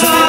sun.